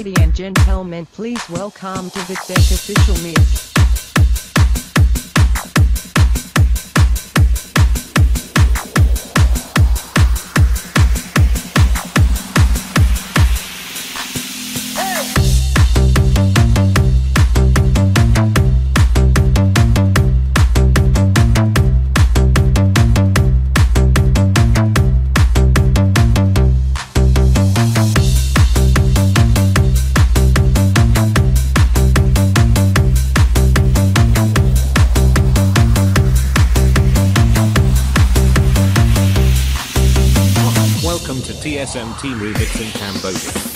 Ladies and gentlemen, please welcome to the Tech Official Meet. Welcome to TSM Team Remix in Cambodia.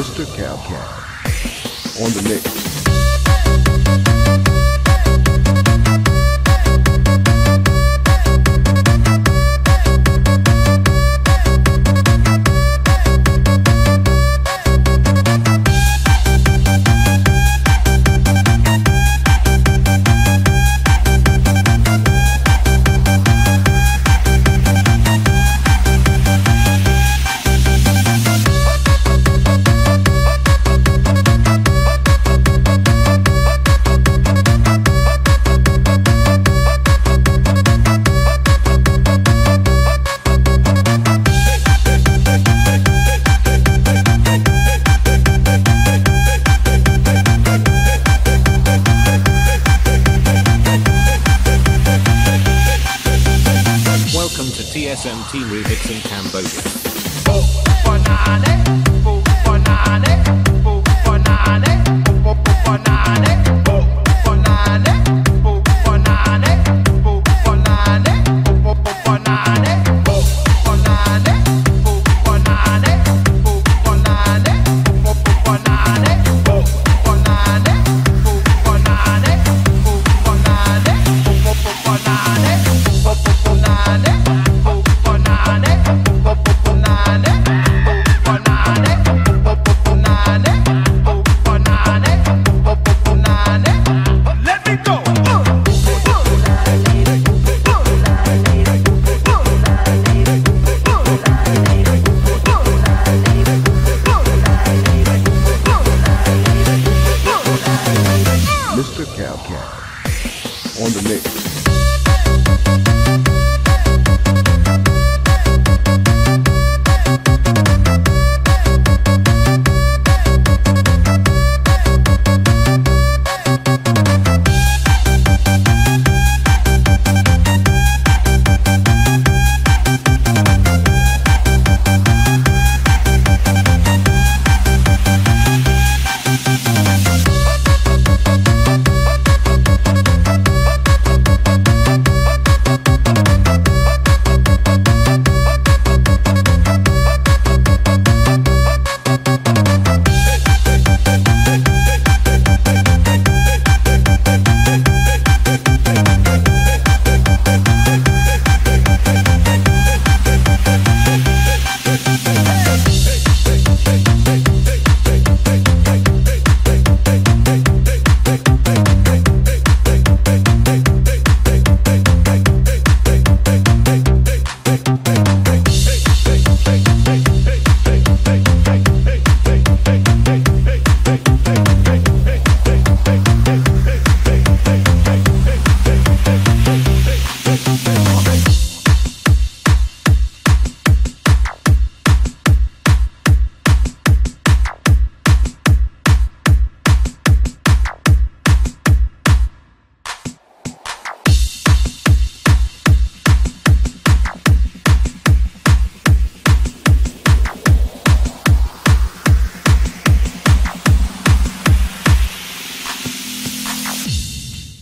Mr. Cowcat on the mix. TSM Team Remix in Cambodia. On the mix.